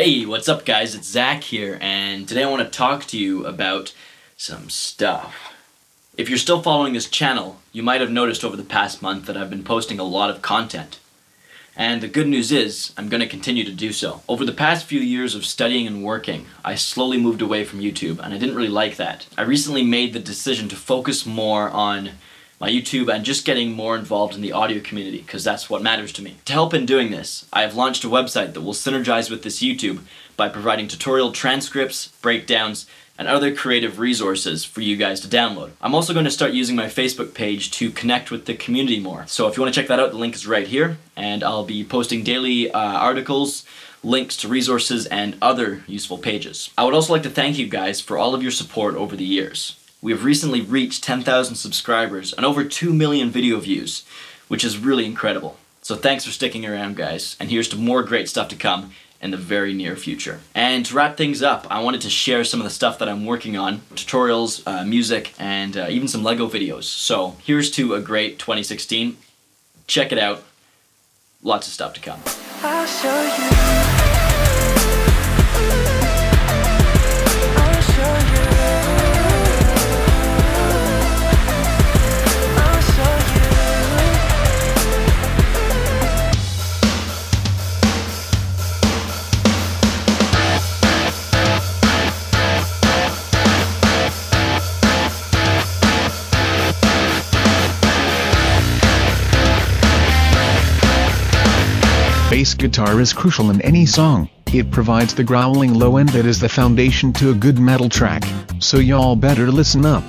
Hey, what's up guys? It's Zach here, and today I want to talk to you about some stuff. If you're still following this channel, you might have noticed over the past month that I've been posting a lot of content. And the good news is, I'm going to continue to do so. Over the past few years of studying and working, I slowly moved away from YouTube, and I didn't really like that. I recently made the decision to focus more on my YouTube and just getting more involved in the audio community because that's what matters to me. To help in doing this, I have launched a website that will synergize with this YouTube by providing tutorial transcripts, breakdowns, and other creative resources for you guys to download. I'm also going to start using my Facebook page to connect with the community more. So if you want to check that out, the link is right here, and I'll be posting daily uh, articles, links to resources, and other useful pages. I would also like to thank you guys for all of your support over the years. We have recently reached 10,000 subscribers and over 2 million video views, which is really incredible. So thanks for sticking around guys, and here's to more great stuff to come in the very near future. And to wrap things up, I wanted to share some of the stuff that I'm working on, tutorials, uh, music, and uh, even some LEGO videos. So here's to a great 2016. Check it out. Lots of stuff to come. Bass guitar is crucial in any song. It provides the growling low end that is the foundation to a good metal track. So y'all better listen up.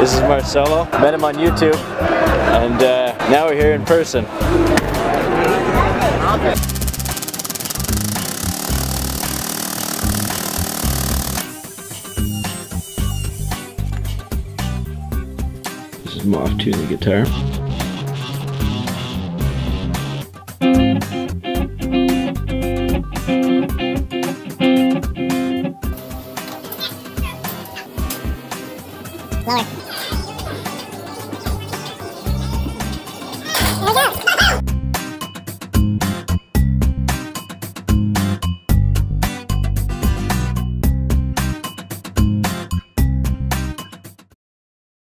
This is Marcelo. Met him on YouTube, and uh, now we're here in person. This is Moff tuning the guitar. 来吧。